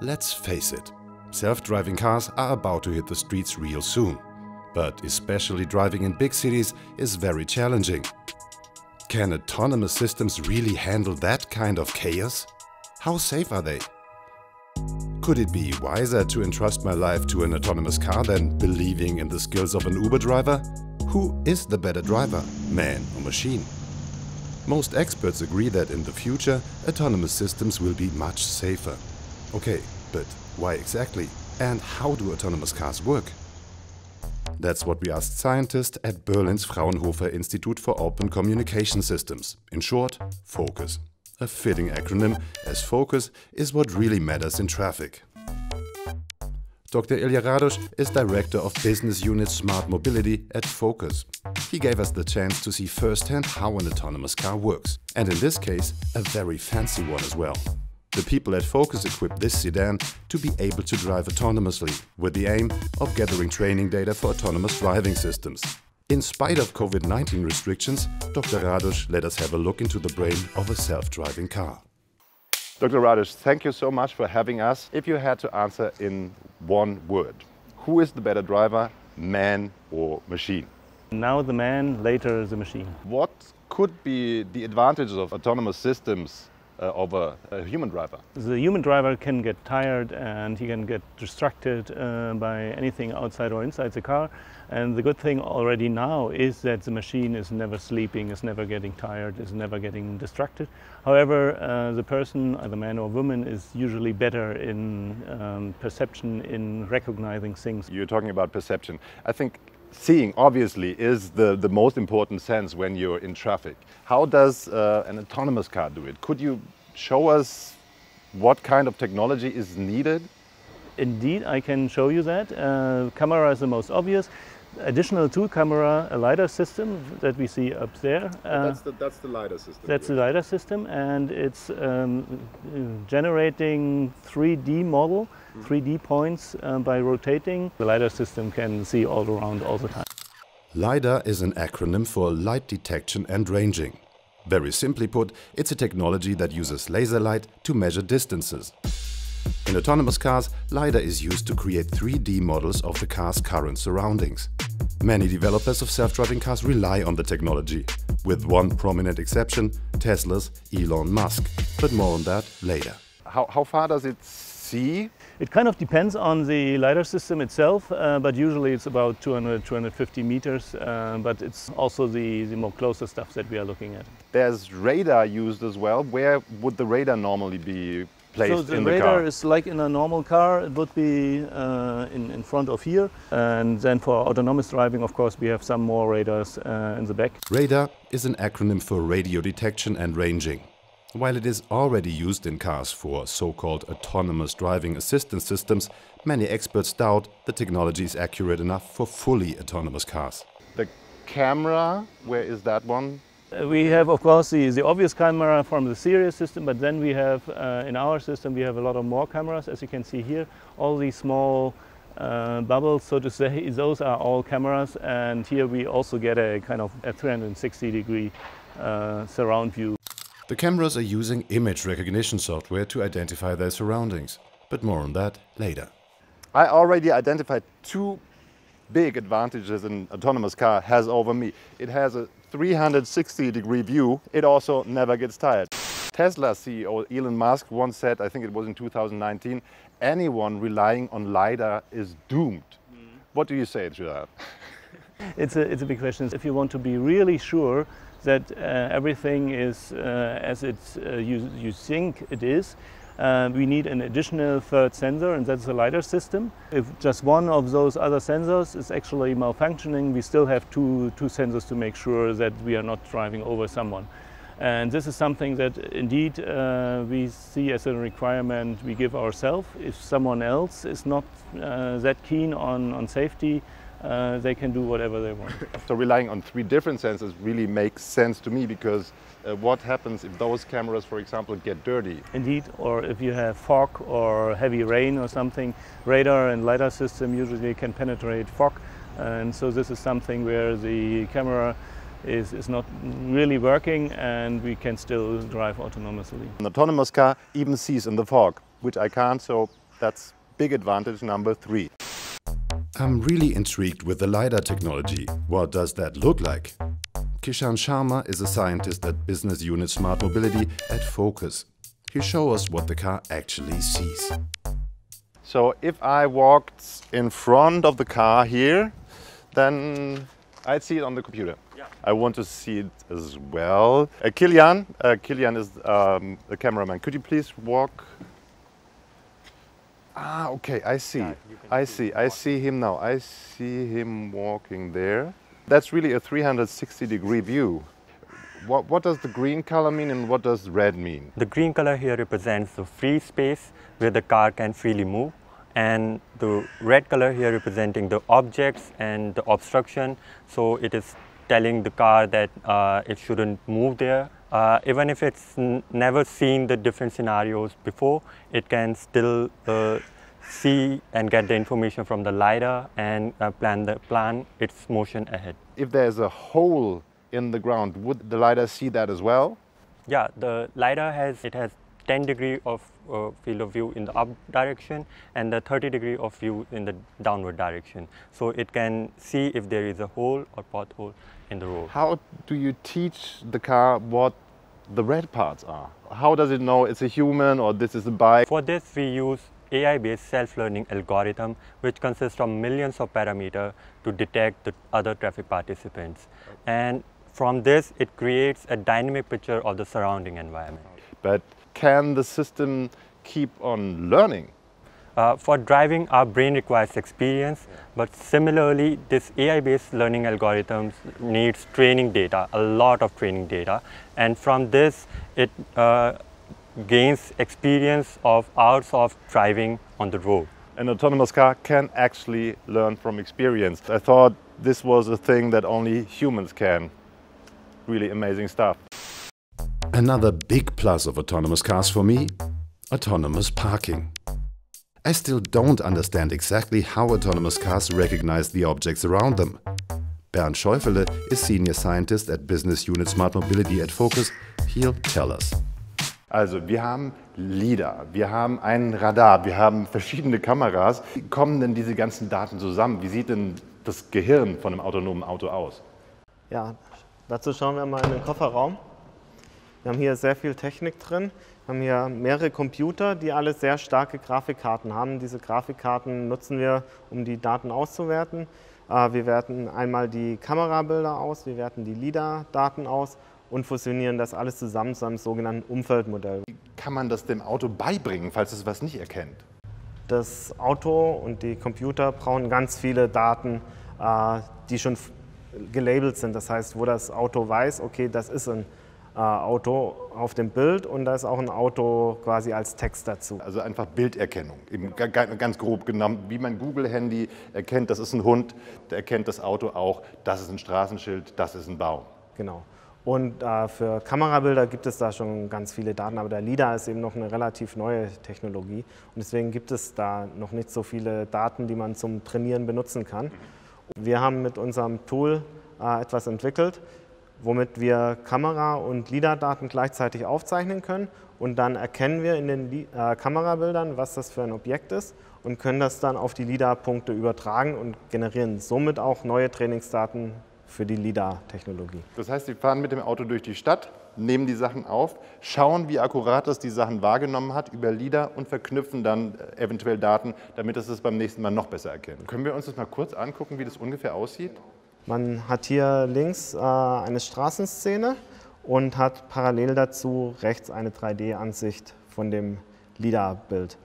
Let's face it, self-driving cars are about to hit the streets real soon. But especially driving in big cities is very challenging. Can autonomous systems really handle that kind of chaos? How safe are they? Could it be wiser to entrust my life to an autonomous car than believing in the skills of an Uber driver? Who is the better driver, man or machine? Most experts agree that in the future, autonomous systems will be much safer. Okay, but why exactly? And how do autonomous cars work? That's what we asked scientists at Berlin's Fraunhofer Institute for Open Communication Systems, in short, FOKUS. A fitting acronym, as focus is what really matters in traffic. Dr. Ilja Radusch is Director of Business Unit Smart Mobility at FOKUS. He gave us the chance to see firsthand how an autonomous car works, and in this case, a very fancy one as well. The people at FOKUS equipped this sedan to be able to drive autonomously, with the aim of gathering training data for autonomous driving systems. In spite of COVID-19 restrictions, Dr. Radusch let us have a look into the brain of a self-driving car. Dr. Radusch, thank you so much for having us. If you had to answer in one word, who is the better driver, man or machine? Now the man, later the machine. What could be the advantages of autonomous systems uh, over a human driver? The human driver can get tired and he can get distracted uh, by anything outside or inside the car. And the good thing already now is that the machine is never sleeping, is never getting tired, is never getting distracted. However, uh, the person, either man or woman, is usually better in um, perception, in recognizing things. You're talking about perception. I think seeing obviously is the, the most important sense when you're in traffic. How does uh, an autonomous car do it? Could you show us what kind of technology is needed? Indeed, I can show you that. Uh, camera is the most obvious. Additional two camera, a LiDAR system that we see up there. Uh, that's, the, that's the LiDAR system. That's here. the LiDAR system and it's um, generating 3D model 3D points uh, by rotating. The LiDAR system can see all around all the time. LiDAR is an acronym for Light Detection and Ranging. Very simply put, it's a technology that uses laser light to measure distances. In autonomous cars, LiDAR is used to create 3D models of the car's current surroundings. Many developers of self-driving cars rely on the technology, with one prominent exception, Tesla's Elon Musk. But more on that later. How, how far does it see? It kind of depends on the LiDAR system itself, uh, but usually it's about 200, 250 meters, uh, but it's also the, the more closer stuff that we are looking at. There's radar used as well. Where would the radar normally be placed so the in the radar car? is like in a normal car, it would be uh, in, in front of here. And then for autonomous driving, of course, we have some more radars uh, in the back. Radar is an acronym for radio detection and ranging. While it is already used in cars for so-called autonomous driving assistance systems, many experts doubt the technology is accurate enough for fully autonomous cars. The camera, where is that one? Uh, we have, of course, the, the obvious camera from the Sirius system, but then we have, uh, in our system, we have a lot of more cameras, as you can see here. All these small uh, bubbles, so to say, those are all cameras, and here we also get a kind of a 360 degree uh, surround view. The cameras are using image recognition software to identify their surroundings, but more on that later. I already identified two big advantages an autonomous car has over me. It has a 360 degree view. It also never gets tired. Tesla CEO Elon Musk once said, I think it was in 2019, anyone relying on LiDAR is doomed. Mm. What do you say to that? it's, a, it's a big question. If you want to be really sure that uh, everything is uh, as it's, uh, you, you think it is. Uh, we need an additional third sensor and that's the LiDAR system. If just one of those other sensors is actually malfunctioning, we still have two, two sensors to make sure that we are not driving over someone. And this is something that indeed uh, we see as a requirement we give ourselves. If someone else is not uh, that keen on, on safety, uh, they can do whatever they want. so relying on three different sensors really makes sense to me because uh, what happens if those cameras, for example, get dirty? Indeed, or if you have fog or heavy rain or something, radar and LiDAR system usually can penetrate fog. And so this is something where the camera is, is not really working and we can still drive autonomously. An autonomous car even sees in the fog, which I can't, so That's big advantage number three. I'm really intrigued with the LiDAR technology. What does that look like? Kishan Sharma is a scientist at Business Unit Smart Mobility at FOKUS. He shows us what the car actually sees. So if I walked in front of the car here, then I'd see it on the computer. Yeah. I want to see it as well. Uh, Kilian, uh, Kilian is um, the cameraman. Could you please walk? Ah, okay, I see. Yeah, I see. I see him now. I see him walking there. That's really a 360 degree view. What, what does the green color mean and what does red mean? The green color here represents the free space where the car can freely move and the red color here representing the objects and the obstruction. So it is telling the car that uh, it shouldn't move there. Uh, even if it's never seen the different scenarios before, it can still uh, see and get the information from the LiDAR and uh, plan, the, plan its motion ahead. If there's a hole in the ground, would the LiDAR see that as well? Yeah, the LiDAR has, it has 10 degree of uh, field of view in the up direction and the 30 degree of view in the downward direction. So it can see if there is a hole or pothole in the road. How do you teach the car what the red parts are? How does it know it's a human or this is a bike? For this we use AI-based self-learning algorithm which consists of millions of parameters to detect the other traffic participants. And from this, it creates a dynamic picture of the surrounding environment. But can the system keep on learning? Uh, for driving, our brain requires experience, but similarly, this AI-based learning algorithms needs training data, a lot of training data, and from this, it uh, gains experience of hours of driving on the road. An autonomous car can actually learn from experience. I thought this was a thing that only humans can. Really amazing stuff. Another big plus of autonomous cars for me, autonomous parking. I still don't understand exactly how autonomous cars recognize the objects around them. Bernd Scheufele is Senior Scientist at Business Unit Smart Mobility at Focus. He'll tell us. Also wir haben LIDAR, wir haben ein Radar, wir haben verschiedene Kameras. Wie kommen denn diese ganzen Daten zusammen? Wie sieht denn das Gehirn von einem autonomen Auto aus? Ja, dazu schauen wir mal in den Kofferraum. Wir haben hier sehr viel Technik drin. Wir haben hier mehrere Computer, die alle sehr starke Grafikkarten haben. Diese Grafikkarten nutzen wir, um die Daten auszuwerten. Äh, wir werten einmal die Kamerabilder aus, wir werten die LIDAR-Daten aus und fusionieren das alles zusammen zu einem sogenannten Umfeldmodell. Wie kann man das dem Auto beibringen, falls es was nicht erkennt? Das Auto und die Computer brauchen ganz viele Daten, äh, die schon gelabelt sind. Das heißt, wo das Auto weiß, okay, das ist ein Auto auf dem Bild und da ist auch ein Auto quasi als Text dazu. Also einfach Bilderkennung, eben ganz grob genommen, wie mein Google-Handy erkennt, das ist ein Hund, der erkennt das Auto auch, das ist ein Straßenschild, das ist ein Baum. Genau. Und äh, für Kamerabilder gibt es da schon ganz viele Daten, aber der LIDAR ist eben noch eine relativ neue Technologie und deswegen gibt es da noch nicht so viele Daten, die man zum Trainieren benutzen kann. Wir haben mit unserem Tool äh, etwas entwickelt, womit wir Kamera- und LIDAR-Daten gleichzeitig aufzeichnen können und dann erkennen wir in den äh, Kamerabildern, was das für ein Objekt ist und können das dann auf die LIDAR-Punkte übertragen und generieren somit auch neue Trainingsdaten für die LIDAR-Technologie. Das heißt, Sie fahren mit dem Auto durch die Stadt, nehmen die Sachen auf, schauen, wie akkurat das die Sachen wahrgenommen hat über LIDAR und verknüpfen dann äh, eventuell Daten, damit es es beim nächsten Mal noch besser erkennt. Können wir uns das mal kurz angucken, wie das ungefähr aussieht? Man hat hier links äh, eine Straßenszene und hat parallel dazu rechts eine 3D-Ansicht von dem LIDAR-Bild.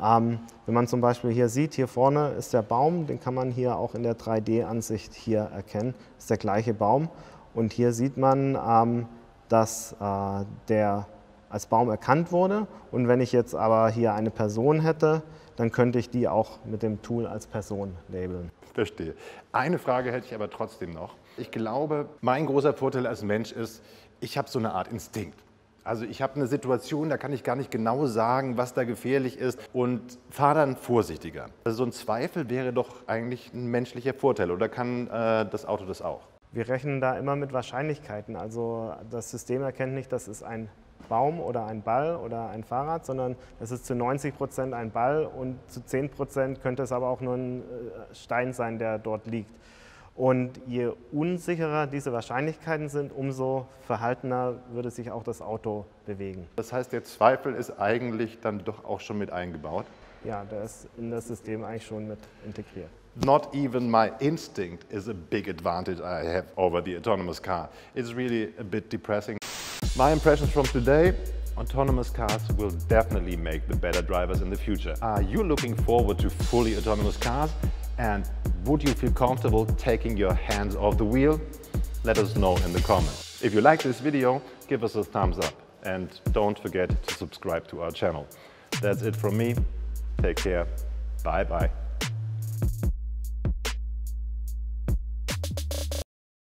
Ähm, wenn man zum Beispiel hier sieht, hier vorne ist der Baum, den kann man hier auch in der 3D-Ansicht hier erkennen. Das ist der gleiche Baum. Und hier sieht man, ähm, dass äh, der als Baum erkannt wurde. Und wenn ich jetzt aber hier eine Person hätte, dann könnte ich die auch mit dem Tool als Person labeln. Verstehe. Eine Frage hätte ich aber trotzdem noch. Ich glaube, mein großer Vorteil als Mensch ist, ich habe so eine Art Instinkt. Also ich habe eine Situation, da kann ich gar nicht genau sagen, was da gefährlich ist und fahre dann vorsichtiger. Also so ein Zweifel wäre doch eigentlich ein menschlicher Vorteil oder kann äh, das Auto das auch? Wir rechnen da immer mit Wahrscheinlichkeiten. Also das System erkennt nicht, das ist ein Baum oder ein Ball oder ein Fahrrad, sondern es ist zu 90 Prozent ein Ball und zu 10 Prozent könnte es aber auch nur ein äh, Stein sein, der dort liegt. Und je unsicherer diese Wahrscheinlichkeiten sind, umso verhaltener würde sich auch das Auto bewegen. Das heißt, der Zweifel ist eigentlich dann doch auch schon mit eingebaut? Ja, der ist in das System eigentlich schon mit integriert. Not even my instinct is a big advantage I have over the autonomous car. It's really a bit depressing. My impressions from today, autonomous cars will definitely make the better drivers in the future. Are you looking forward to fully autonomous cars? And would you feel comfortable taking your hands off the wheel? Let us know in the comments. If you like this video, give us a thumbs up and don't forget to subscribe to our channel. That's it from me. Take care. Bye bye.